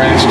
crashed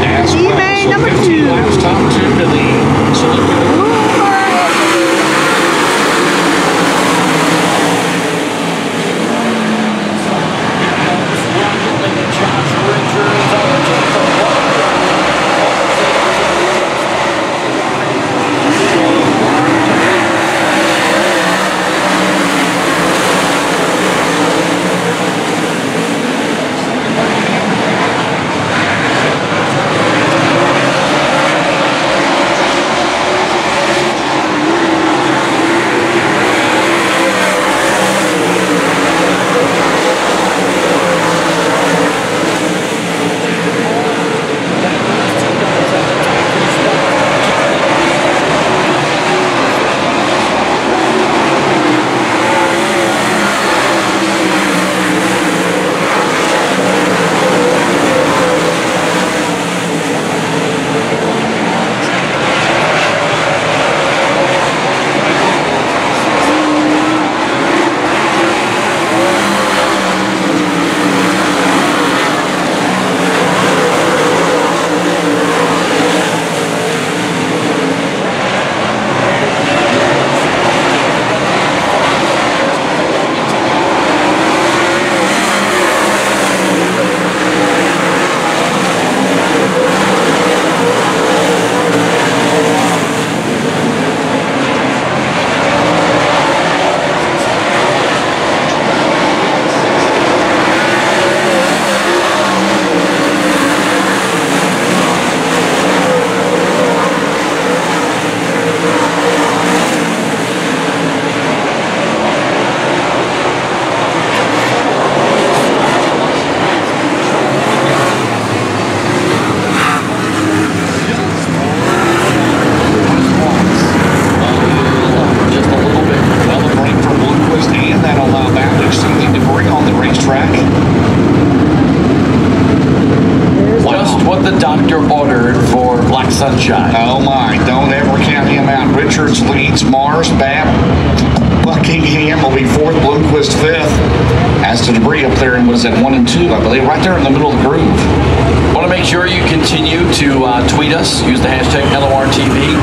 I believe, right there in the middle of the groove. Want to make sure you continue to uh, tweet us. Use the hashtag LORTV.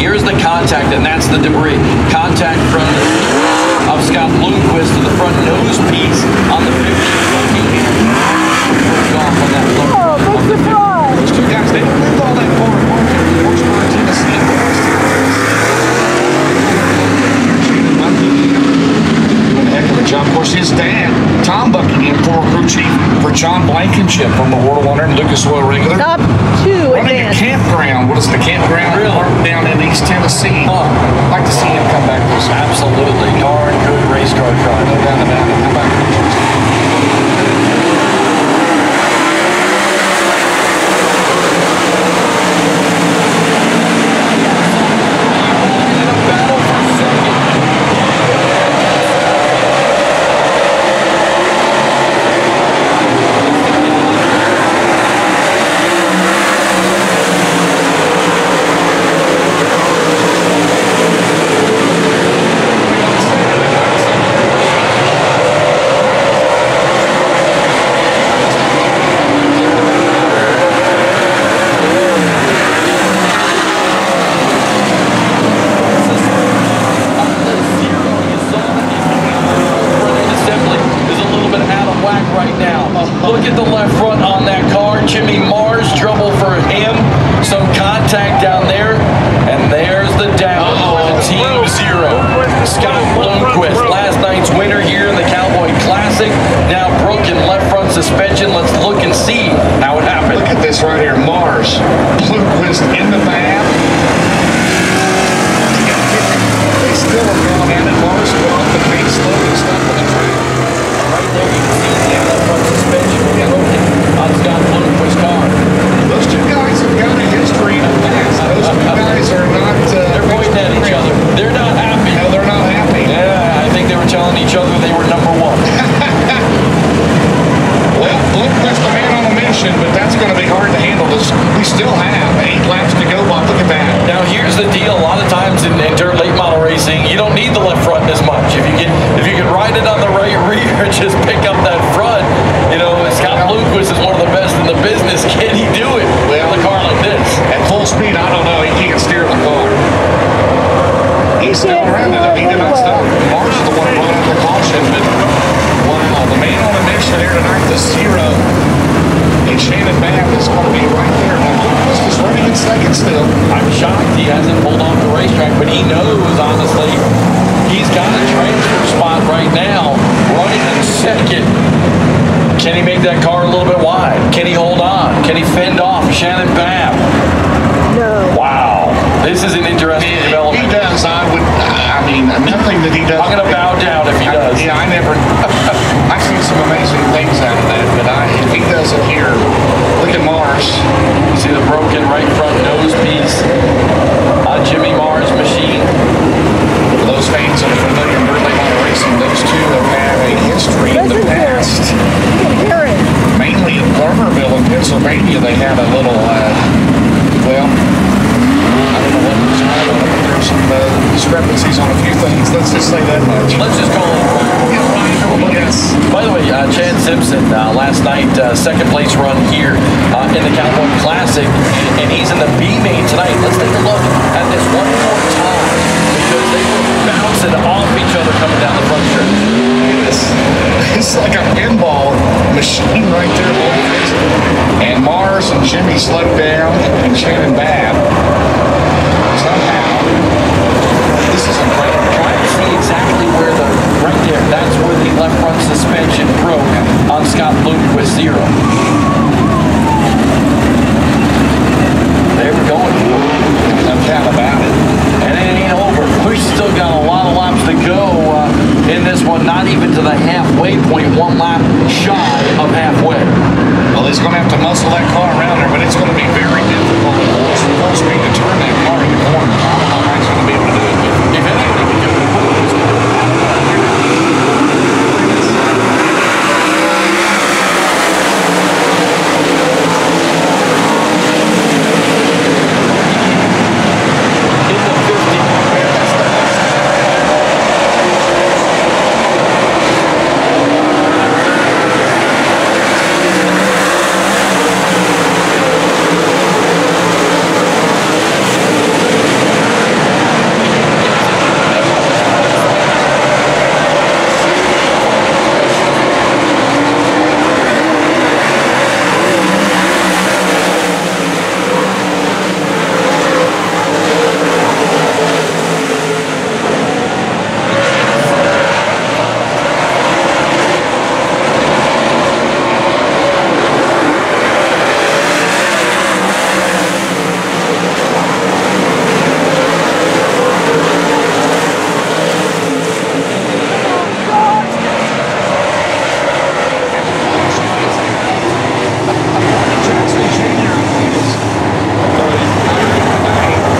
Here's the contact, and that's the debris. Contact from of Scott Bloomquist to the front nose piece on the 50 Buckingham. Off on that Oh, big surprise. Those two guys, they don't live all that far apart. Lawrenceburg, Tennessee, and Doing a heck of a job. Of course, his dad, Tom Buckingham, former crew chief for John Blankenship from the World Wonder and Lucas Oil regular. Top two Running a advance. campground. What is the campground Really? down in East Tennessee? Huh. Like to see him come back this summer. Absolutely. Darn good race car No driver. doubt about it. How about Battle for second. assembly is a little bit out of whack right now. Look at the left front on that car. Jimmy Mars, trouble for him. Some contact down there. And there's the down for the Team Zero. Scott Bloomquist, last night's winner here in the Cowboy Classic. Now broken left front suspension. Let's look and see how it happened. Look at this right here. Mars. Bloomquist in the van. They still are going at. Mars going up the pace slow and on the track. Right there just pick up that front. You know, Scott Lucas is one of the best in the business. Can he do it well, with a car like this? At full speed, I don't know. He can't steer the car. He's still around it if he did not stop. Mars the one running the caution, but wow, the man on a mission here tonight, the zero. And Shannon Babb is going to be right there. Now, Bloomquist is running in second still. I'm shocked he hasn't pulled off the racetrack, but he knows, honestly, he's got a transfer spot right now. Running can he make that car a little bit wide? Can he hold on? Can he fend off Shannon Babb? No. Wow. This is an interesting He development. does. I would. I mean, nothing that he does. I'm going to bow down if he does. Yeah, I never. I've seen some amazing things out of that, but I, if he does it here, look at Mars. You see the broken right front nose piece on Jimmy Mars' machine. For those fans that are familiar with racing, those two have had a history in the Listen to it. past. You can hear it. Mainly in Garnerville in Pennsylvania, they had a little, uh, well, I don't know what describe it, but there's some uh, discrepancies on a few things. Let's just say that much. Let's just call it. Yes. By the way, uh, Chad Simpson uh, last night, uh, second place run here uh, in the Cowboy Classic, and, and he's in the B main tonight. Let's take a look at this one more time because they were bouncing off each other coming down the front stretch. It's, it's like a pinball machine right there. boys. And and Jimmy slowed down, and Shannon Babb somehow. This is incredible. Trying to see exactly where the right there. That's where the left front suspension broke on Scott Bloomquist zero. They were going for it. No doubt about it. And it ain't over. We've still got a lot of laps to go uh, in this one, not even to the halfway point, one lap shy of halfway. He's going to have to muscle that car around there, but it's going to be very difficult at full speed to turn that car in the corner. I don't know how he's going to be able to do it. But If anything, we can in the 50.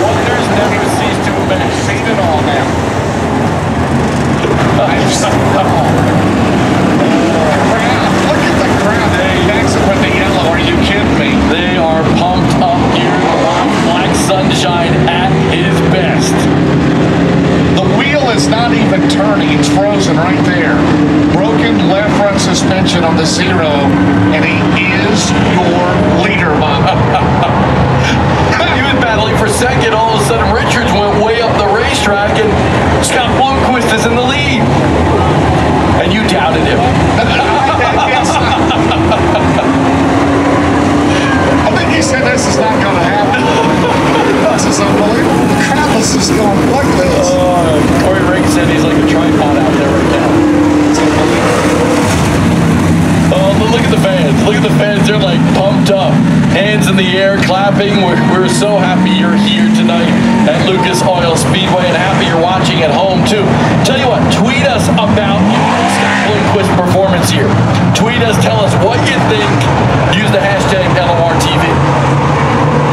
Wonders never cease to amaze. seen it all now. I've seen it all. The crowd, look at the crowd. Jackson with the yellow. Are you kidding me? They are pumped up here to watch Black Sunshine at his best. The wheel is not even turning. It's frozen right there. Broken left front suspension on the zero, and he is your leader, Bob. He was battling for second. All of a sudden, Richards went way up the racetrack, and Scott Bloomquist is in the lead. And you doubted him. I think he said this is not going to happen. This is unbelievable. The crowd is going, at this. Uh, Corey Riggs said he's like a tripod out there right now. It's unbelievable. Oh, but look at the fans. Look at the fans. They're like pumped up. Hands in the air, clapping. We're, we're so happy you're here tonight at Lucas Oil Speedway and happy you're watching at home too. Tell you what, tweet us about Scott Bloomquist's performance here. Tweet us, tell us what you think. Use the hashtag LORTV.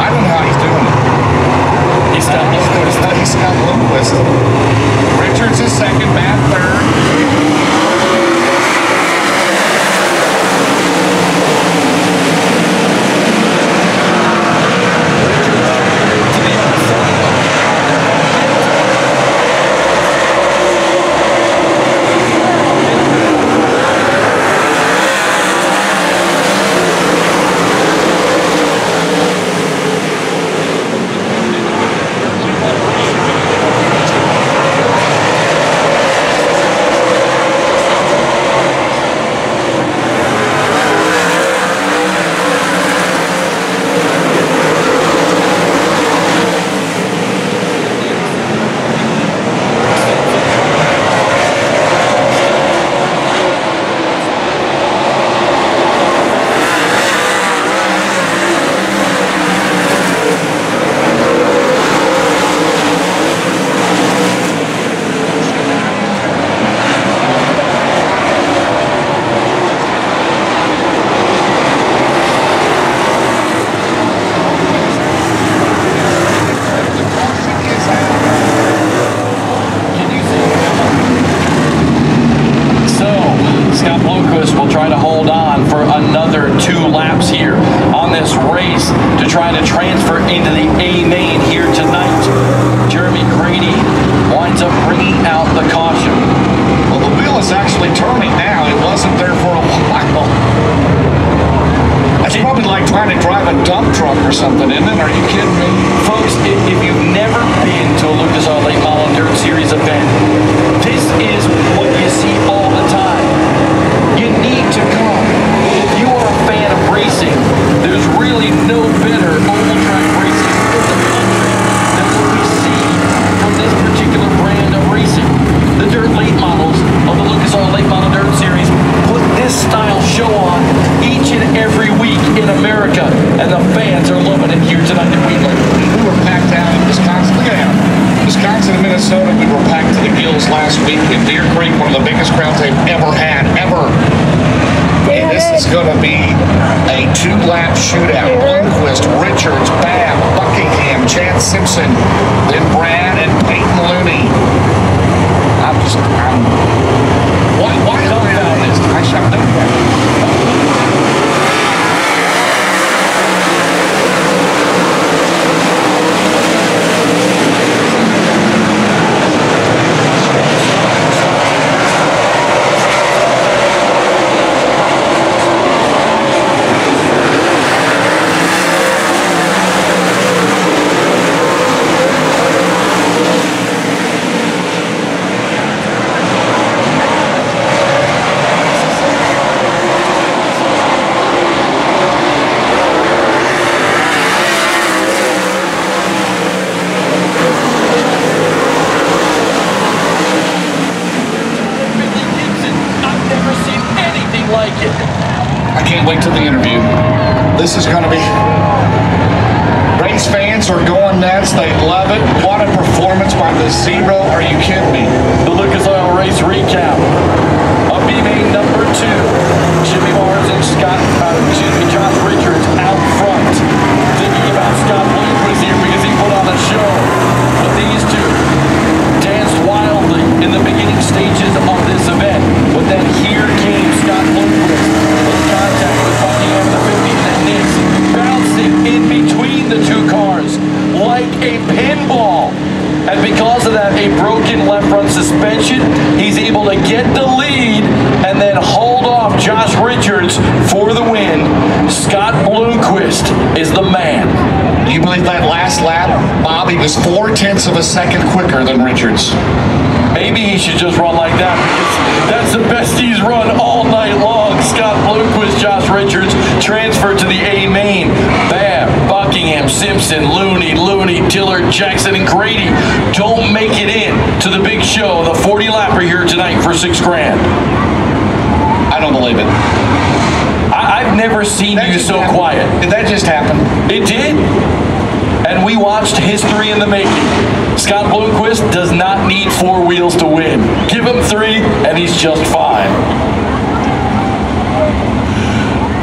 I don't know how he's doing it. He's Scott He's doing it. He's Scott Richards is second, Matt third. To try to transfer into the A main here tonight. Jeremy Grady winds up bringing out the caution. Well, the wheel is actually turning now. It wasn't there for a while. That's probably like trying to drive a dump truck or something, isn't it? Are you kidding me? Folks, if, if you've never been to a Lucas Oil Late Model Dirt Series event, this is what you see all the time. You need to come. If you are a fan of racing, there's really no better oval track racing in the country than what we see from this particular brand of racing. The dirt late models of the Lucas Oil Late Model Dirt Series put this style show on each and every week in America, and the fans are loving it here tonight at Wheatland. We were packed out in Wisconsin. Look at that. Wisconsin and Minnesota, we were packed to the gills last week in Deer Creek, one of the biggest crowds they've ever had, ever. And this is going to be a two-lap shootout. Bloomquist, Richards, Babb, Buckingham, Chad Simpson, then Brad and Peyton Looney. I'm just, I'm, why, why am I this? I should know that. Billy Gibson, I've never seen anything like it. I can't wait till the interview. This is going to be. Race fans are going nuts. They love it. What a performance by the Zero. Are you kidding me? The Lucas Oil Race recap. B main number two. Jimmy Mars and Scott, uh, excuse me, Josh Richards out front. Thinking about Scott Bloomquist here he put on a show. But these two danced wildly in the beginning stages of this event. But then here came Scott Bloomquist in contact with Buckingham in the 50s and Nix, bouncing in between the two cars like a pinball. And because of that, a broken left front suspension, he's able to get the lead and then hold off Josh Richards for the win. Scott Bloomquist is the man. Do you believe that last lap, Bobby was four tenths of a second quicker than Richards? Maybe he should just run like that that's the best he's run all night long. Scott Bloomquist, Josh Richards transferred to the A main. Babb, Buckingham, Simpson, Looney, Looney, Dillard, Jackson, and Grady don't make it in to the big show, the 40 lapper here tonight for six grand. I don't believe it. I, I've never seen That you so quiet. Did that just happen? It did. We watched history in the making. Scott Bloomquist does not need four wheels to win. Give him three, and he's just fine.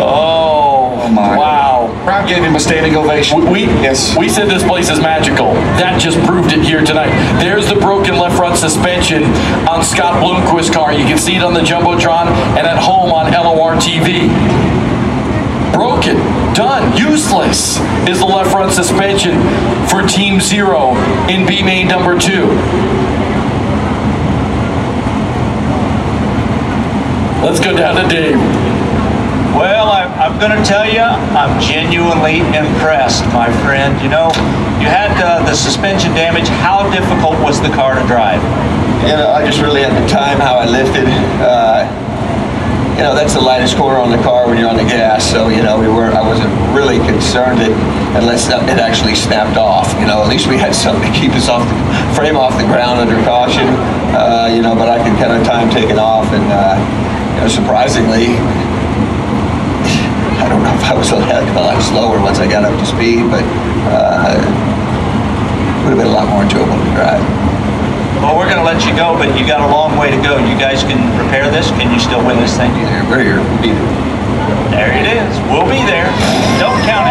Oh, my. wow. Crowd gave him a standing ovation. We, yes. we said this place is magical. That just proved it here tonight. There's the broken left front suspension on Scott Bloomquist's car. You can see it on the Jumbotron and at home on LOR TV. Broken, done, useless is the left front suspension for Team Zero in B main number two. Let's go down to Dave. Well, I, I'm going to tell you, I'm genuinely impressed, my friend. You know, you had uh, the suspension damage. How difficult was the car to drive? You know, I just really had the time how I lifted. Uh, you know, that's the lightest corner on the car when you're on the gas. So, you know, we weren't, I wasn't really concerned that unless it actually snapped off. You know, at least we had something to keep us off the frame off the ground under caution. Uh, you know, but I could kind of time taking off and, uh, you know, surprisingly, I don't know if I was a heck of a lot slower once I got up to speed, but uh, it would have been a lot more enjoyable to drive. Well, we're going to let you go, but you got a long way to go. You guys can repair this. Can you still win this thing? We're here. We'll be there. There it is. We'll be there. Don't count it.